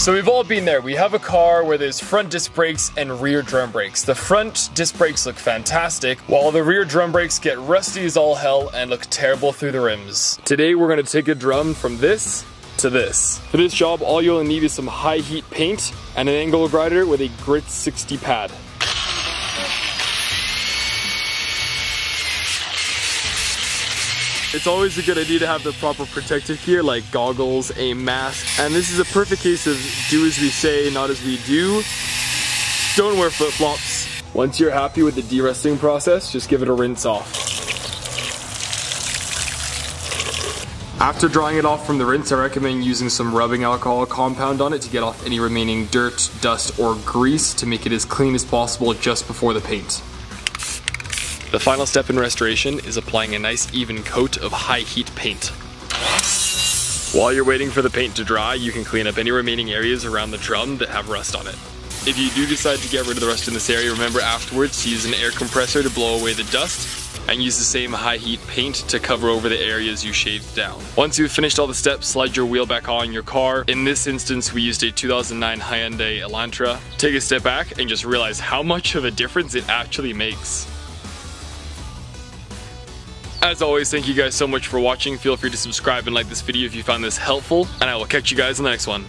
So we've all been there. We have a car where there's front disc brakes and rear drum brakes. The front disc brakes look fantastic, while the rear drum brakes get rusty as all hell and look terrible through the rims. Today we're gonna take a drum from this to this. For this job, all you'll need is some high heat paint and an angle grinder with a grit 60 pad. It's always a good idea to have the proper protective gear like goggles, a mask, and this is a perfect case of do as we say, not as we do. Don't wear flip-flops. Once you're happy with the de-rusting process, just give it a rinse off. After drying it off from the rinse, I recommend using some rubbing alcohol compound on it to get off any remaining dirt, dust, or grease to make it as clean as possible just before the paint. The final step in restoration is applying a nice even coat of high heat paint. While you're waiting for the paint to dry, you can clean up any remaining areas around the drum that have rust on it. If you do decide to get rid of the rust in this area, remember afterwards to use an air compressor to blow away the dust and use the same high heat paint to cover over the areas you shaved down. Once you've finished all the steps, slide your wheel back on your car. In this instance, we used a 2009 Hyundai Elantra. Take a step back and just realize how much of a difference it actually makes. As always, thank you guys so much for watching. Feel free to subscribe and like this video if you found this helpful, and I will catch you guys in the next one.